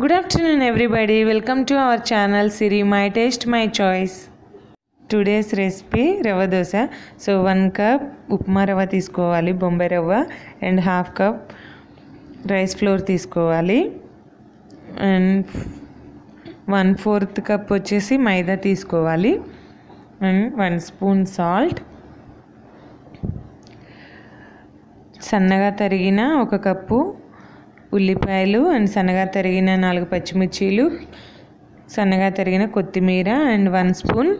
Good afternoon everybody welcome to our channel Siri my taste my choice today's recipe rava dosa. So one cup upma rava తీసుకోవాలి Bombay rava and half cup rice flour తీసుకోవాలి. And one fourth cup వచ్చేసి మైదా తీసుకోవాలి. And one spoon salt సన్నగా తరిగిన ఒక cup ఉల్లిపాయలు and సన్నగా తరిగిన నాలుగు పచ్చిమిర్చీలు సన్నగా తరిగిన కొత్తిమీర అండ్ వన్ స్పూన్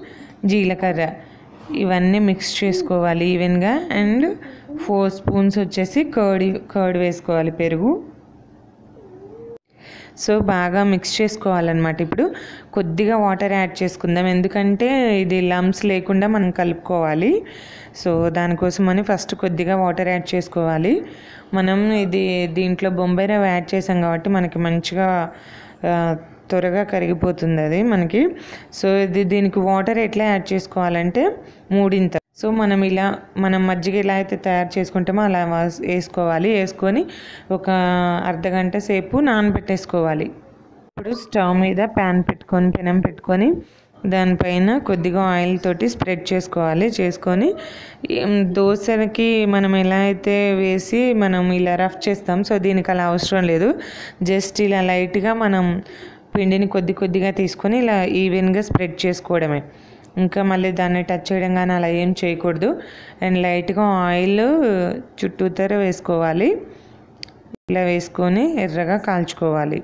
జీలకర్ర. ఇవన్నీ మిక్స్ చేసుకోవాలి ఈవెన్గా అండ్ ఫోర్ స్పూన్స్ వచ్చేసి కర్డ్ కర్డ్ వేసుకోవాలి పెరుగు. సో బాగా మిక్స్ చేసుకోవాలన్నమాట. ఇప్పుడు కొద్దిగా వాటర్ యాడ్ చేసుకుందాం. ఎందుకంటే ఇది లమ్స్ లేకుండా మనం కలుపుకోవాలి. సో దానికోసమని ఫస్ట్ కొద్దిగా వాటర్ యాడ్ చేసుకోవాలి. మనం ఇది దీంట్లో బొంబాయి రవ్వ యాడ్ చేసాం కాబట్టి మనకి మంచిగా త్వరగా కరిగిపోతుంది అది మనకి. సో ఇది దీనికి వాటర్ ఎట్లా యాడ్ చేసుకోవాలంటే మూడింత సో మనం ఇలా మనం మజ్జిగ ఎలా అయితే తయారు చేసుకుంటామో అలా వేసుకోవాలి. వేసుకొని ఒక అర్ధ గంట సేపు నానబెట్టేసుకోవాలి. ఇప్పుడు స్టవ్ మీద ప్యాన్ పెట్టుకొని పెనం పెట్టుకొని దానిపైన కొద్దిగా ఆయిల్ తోటి స్ప్రెడ్ చేసుకోవాలి. చేసుకొని దోశకి మనం ఎలా అయితే వేసి మనం ఇలా రఫ్ చేస్తాం సో దీనికి అలా అవసరం లేదు. జస్ట్ ఇలా లైట్గా మనం పిండిని కొద్ది కొద్దిగా తీసుకొని ఇలా ఈవెన్గా స్ప్రెడ్ చేసుకోవడమే. ఇంకా మళ్ళీ దాన్ని టచ్ చేయడం కానీ అలా ఏం చేయకూడదు. అండ్ లైట్గా ఆయిల్ చుట్టూతర వేసుకోవాలి. ఇలా వేసుకొని ఎర్రగా కాల్చుకోవాలి.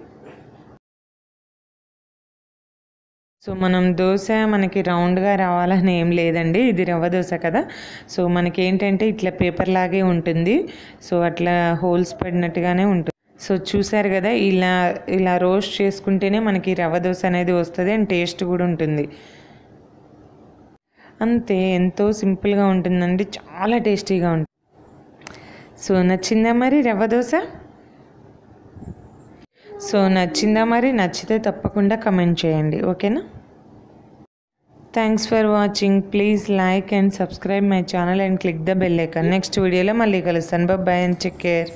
సో మనం దోశ మనకి రౌండ్గా రావాలని ఏం లేదండి. ఇది రవ్వ దోశ కదా. సో మనకి ఏంటంటే ఇట్లా పేపర్ లాగే ఉంటుంది. సో అట్లా హోల్స్ పడినట్టుగానే ఉంటుంది. సో చూసారు కదా ఇలా ఇలా రోస్ట్ చేసుకుంటేనే మనకి రవ్వ దోశ అనేది వస్తుంది. అండ్ టేస్ట్ కూడా ఉంటుంది. అంతే ఎంతో సింపుల్గా ఉంటుందండి చాలా టేస్టీగా ఉంటుంది సో నచ్చిందా మరి రవ్వ దోశ? సో నచ్చిందా మరి? నచ్చితే తప్పకుండా కమెంట్ చేయండి ఓకేనా? Thanks for watching please like and subscribe my channel and click the bell icon. Next వీడియోలో మళ్ళీ కలుస్తాను బాయ్ అండ్ చెక్ కేర్.